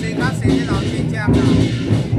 谁拿谁的老天家啊？